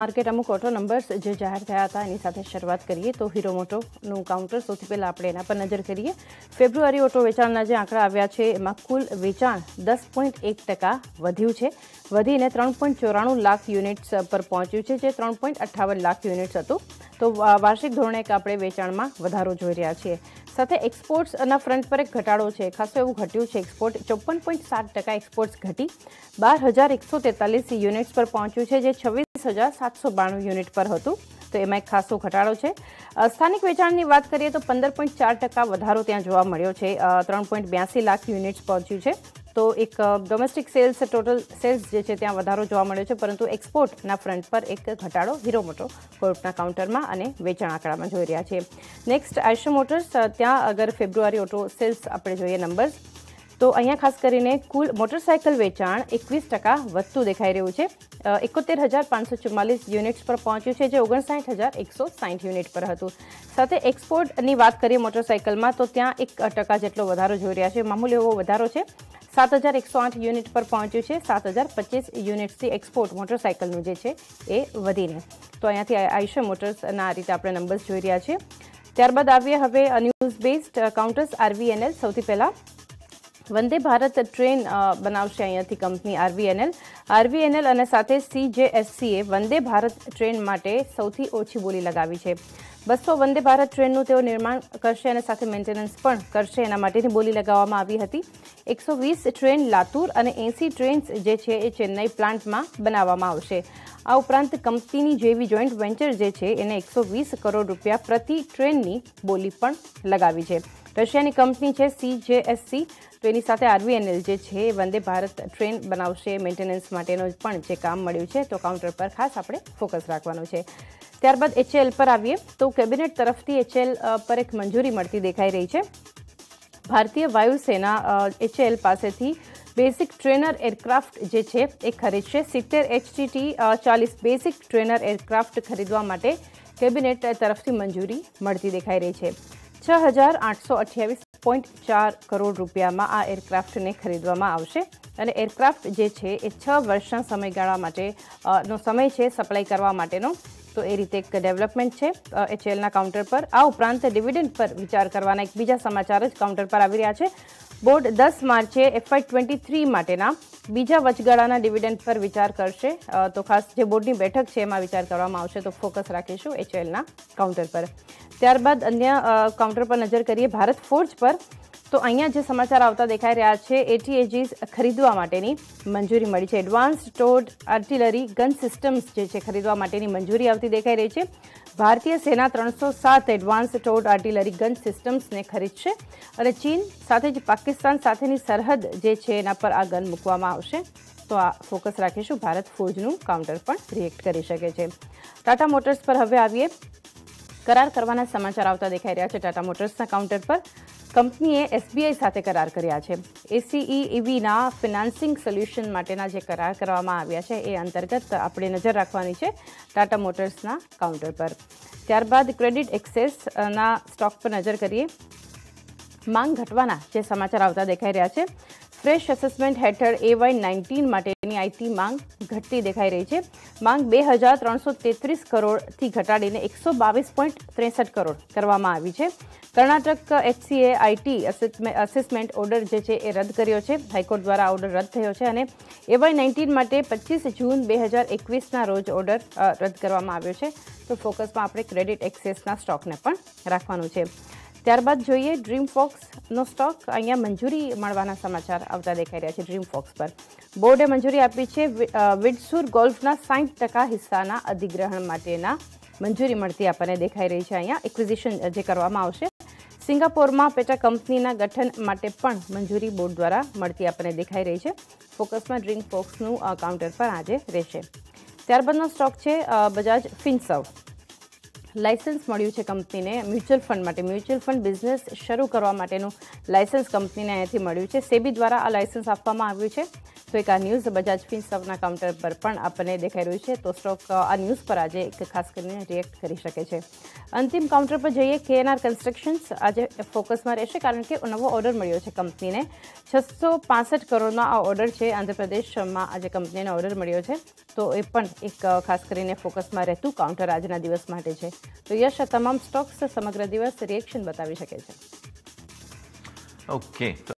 Market અમુક auto numbers જે જાહેર થયા હતા, એની સાથે શરૂઆત કરીએ. તો હીરો મોટોનું કાઉન્ટર સૌથી પહેલાં આપણે એના પર નજર કરીએ. ફેબ્રુઆરી ઓટો વેચાણના જે આંકડા આવ્યા છે, એમાં કુલ વેચાણ દસ પોઈન્ટ એક ટકા વધ્યું છે. વધીને ત્રણ પોઈન્ટ ચોરાણું લાખ યુનિટ્સ પર પહોંચ્યું છે, જે ત્રણ પોઈન્ટ અઠ્ઠાવન લાખ યુનિટ્સ હતું. તો વાર્ષિક ધોરણે એક આપણે વેચાણમાં વધારો જોઈ રહ્યા છીએ. સાથે એક્સપોર્ટ્સના ફ્રન્ટ પર એક ઘટાડો છે. ખાસો એવું ઘટ્યું છે. એક્સપોર્ટ ચોપન પોઈન્ટ સાત ટકા એક્સપોર્ટ્સ ઘટી. બાર હજાર એકસો તેતાલીસ યુનિટ્સ પર પહોંચ્યું છે, જે છવ્વીસ હજાર સાતસો બાણું યુનિટ પર હતું. તો એમાં એક ખાસો ઘટાડો છે. સ્થાનિક વેચાણની વાત કરીએ તો પંદર પોઈન્ટ ચાર ટકા વધારો ત્યાં જોવા મળ્યો છે. ત્રણ પોઈન્ટ બ્યાસી લાખ યુનિટ્સ પહોંચ્યું છે. તો એક ડોમેસ્ટિક સેલ્સ ટોટલ સેલ્સ જે છે ત્યાં વધારો જોવા મળ્યો છે, પરંતુ એક્સપોર્ટના ફ્રન્ટ પર એક ઘટાડો હીરો મોટો કોર્ટના કાઉન્ટરમાં અને વેચાણ આંકડામાં જોઈ રહ્યા છે. નેક્સ્ટ આઈશો મોટર્સ ત્યાં અગર ફેબ્રુઆરી ઓટો સેલ્સ આપણે જોઈએ નંબર્સ તો અહીંયા ખાસ કરીને કુલ મોટરસાયકલ વેચાણ એકવીસ ટકા વધતું દેખાઈ રહ્યું છે. એકોતેર હજાર પાંચસો ચુમ્માલીસ યુનિટ્સ પર પહોંચ્યું છે, જે ઓગણસાઠ હજાર એકસો સાઠ યુનિટ પર હતું. સાથે એક્સપોર્ટની વાત કરીએ મોટરસાયકલમાં, તો ત્યાં એક ટકા જેટલો વધારો જોઈ રહ્યા છે. મામૂલી એવો વધારો છે, સાત હજાર એકસો આઠ યુનિટ પર પહોંચ્યું છે, સાત હજાર પચીસ યુનિટ્સથી એક્સપોર્ટ મોટરસાયકલનું જે છે એ વધીને. તો અહીંયાથી આયુષ્ય મોટર્સના આ રીતે આપણે નંબર્સ જોઈ રહ્યા છીએ. ત્યારબાદ આવીએ હવે ન્યૂઝ બેઝડ કાઉન્ટર્સ આરવીએનએલ સૌથી પહેલાં. વંદે ભારત ટ્રેન બનાવશે અહીંયાથી કંપની આરવીએનએલ. આરવીએનએલ અને સાથે સીજેએસસીએ વંદે ભારત ટ્રેન માટે સૌથી ઓછી બોલી લગાવી છે. બસો વંદે ભારત ટ્રેનનું તેઓ નિર્માણ કરશે અને સાથે મેન્ટેનન્સ પણ કરશે. એના માટેની બોલી લગાવવામાં આવી હતી. એકસો વીસ ટ્રેન લાતુર અને એંસી ટ્રેન્સ જે છે એ ચેન્નઈ પ્લાન્ટમાં બનાવવામાં આવશે. આ ઉપરાંત કંપનીની જેવી જોઈન્ટ વેન્ચર જે છે, એને એકસો વીસ કરોડ રૂપિયા પ્રતિ ટ્રેનની બોલી પણ લગાવી છે. રશિયાની કંપની છે સીજેએસસી તો એની સાથે આરવીએનએલ જે છે, એ વંદે ભારત ટ્રેન બનાવશે મેન્ટેનન્સ માટેનું પણ જે કામ મળ્યું છે, તો કાઉન્ટર પર ખાસ આપણે ફોકસ રાખવાનું છે. ત્યારબાદ એચએલ પર આવીએ, તો કેબિનેટ તરફથી એચએલ પર એક મંજૂરી મળતી દેખાઈ રહી છે. ભારતીય વાયુસેના એચએલ પાસેથી બેસિક ટ્રેનર એરક્રાફ્ટ જે છે, એ ખરીદશે. સિત્તેર એચટીટી ચાલીસ બેસિક ટ્રેનર એરક્રાફ્ટ ખરીદવા માટે કેબિનેટ તરફથી મંજૂરી મળતી દેખાઈ રહી છે. છ હજાર આઠસો અઠ્યાવીસ પોઈન્ટ ચાર કરોડ રૂપિયામાં આ એરક્રાફ્ટને ખરીદવામાં આવશે અને એરક્રાફ્ટ જે છે એ છ વર્ષના સમયગાળા માટે નો સમય છે સપ્લાય કરવા માટેનો. તો એ રીતે એક ડેવલપમેન્ટ છે એચએલના કાઉન્ટર પર. આ ઉપરાંત ડિવિડન્ડ પર વિચાર કરવાના એક બીજા સમાચાર જ કાઉન્ટર પર આવી રહ્યા છે. બોર્ડ દસ માર્ચે એફઆઈ ટ્વેન્ટી થ્રી માટેના બીજા વચગાળાના ડિવિડન્ડ પર વિચાર કરશે. તો ખાસ જે બોર્ડની બેઠક છે એમાં વિચાર કરવામાં આવશે. તો ફોકસ રાખીશું એચએલના કાઉન્ટર પર. ત્યારબાદ અન્ય કાઉન્ટર પર નજર કરીએ ભારત ફોર્જ પર, તો અહીંયા જે સમાચાર આવતા દેખાઈ રહ્યા છે, એટીએજીસ ખરીદવા માટેની મંજૂરી મળી છે. Advance towed artillery gun systems જે છે, ખરીદવા માટેની મંજૂરી આવતી દેખાઈ રહી છે. ભારતીય સેના ત્રણસો સાત એડવાન્સ ટોડ આર્ટિલરી ગન સિસ્ટમ્સને ખરીદશે અને ચીન સાથે જ પાકિસ્તાન સાથેની સરહદ જે છે, એના પર આ ગન મૂકવામાં આવશે. તો આ ફોકસ રાખીશું. ભારત ફોજનું કાઉન્ટર પણ રિએક્ટ કરી શકે છે. ટાટા મોટર્સ પર હવે આવીએ. કરાર કરવાના સમાચાર આવતા દેખાઈ રહ્યા છે. ટાટા મોટર્સના કાઉન્ટર પર કંપનીએ એસબીઆઈ સાથે કરાર કર્યા છે. એસીઈ ઇવીના ફિનાન્સિંગ સોલ્યુશન માટેના જે કરાર કરવામાં આવ્યા છે, એ અંતર્ગત આપણે નજર રાખવાની છે ટાટા મોટર્સના કાઉન્ટર પર. ત્યારબાદ ક્રેડિટ એક્સેસના સ્ટોક પર નજર કરીએ. માંગ ઘટવાના જે સમાચાર આવતા દેખાઈ રહ્યા છે. ફ્રેશ એસેસમેન્ટ હેઠળ એ વાય નાઇન્ટીન માટેની આઈટી માંગ ઘટતી દેખાઈ રહી છે. માંગ બે હજાર ત્રણસો તેત્રીસ કરોડથી ઘટાડીને એકસો બાવીસ પોઈન્ટ ત્રેસઠ કરોડ કરવામાં આવી છે. Karnataka HCA IT assessment order જે છે એ રદ કર્યો છે. હાઈકોર્ટ દ્વારા ઓર્ડર રદ થયો છે અને એવાય નાઇન્ટીન માટે પચીસ જૂન બે હજાર એકવીસના રોજ ઓર્ડર રદ કરવામાં આવ્યો છે. તો ફોકસમાં આપણે ક્રેડિટ એક્સેસના સ્ટોકને પણ રાખવાનું છે. ત્યારબાદ જોઈએ ડ્રીમ ફોક્સનો સ્ટોક અહીંયા મંજૂરી મળવાના સમાચાર આવતા દેખાઈ રહ્યા છે ડ્રીમ ફોક્સ પર. બોર્ડે મંજૂરી આપી છે વિડસુર ગોલ્ફના સાઠ ટકા હિસ્સાના અધિગ્રહણ માટેના મંજૂરી મળતી આપણને દેખાઈ રહી છે અહીંયા. એક્વિઝિશન જે કરવામાં આવશે, સિંગાપોરમાં પેટા કંપનીના ગઠન માટે પણ મંજૂરી બોર્ડ દ્વારા મળતી આપણને દેખાઈ રહી છે. ફોકસમાં ડ્રીમ ફોક્સનું કાઉન્ટર પર આજે રહેશે. ત્યારબાદનો સ્ટોક છે બજાજ ફિન્સવ લાયસન્સ મળ્યું છે કંપનીને મ્યુચ્યુઅલ ફંડ માટે. મ્યુચ્યુઅલ ફંડ બિઝનેસ શરૂ કરવા માટેનું લાયસન્સ કંપનીને અહીંયાથી મળ્યું છે. સેબી દ્વારા આ લાયસન્સ આપવામાં આવ્યું છે. એક આ ન્યૂઝ બજાજ ફિન્સના કાઉન્ટર પર પણ આપણને દેખાઈ રહ્યું છે. તો સ્ટોક આ ન્યૂઝ પર આજે એક ખાસ કરીને રિએક્ટ કરી શકે છે. અંતિમ કાઉન્ટર પર જઈએ. કેએનઆર કન્સ્ટ્રક્શન્સ આજે ફોકસમાં રહેશે કારણ કે નવો ઓર્ડર મળ્યો છે કંપનીને. છસો પાસઠ કરોડનો આ ઓર્ડર છે. આંધ્રપ્રદેશમાં આજે કંપનીને ઓર્ડર મળ્યો છે. તો એ પણ એક ખાસ કરીને ફોકસમાં રહેતું કાઉન્ટર આજના દિવસ માટે છે. તો યશ તમામ સ્ટોક્સ સમગ્ર દિવસ રિએક્શન બતાવી શકે છે. ઓકે તો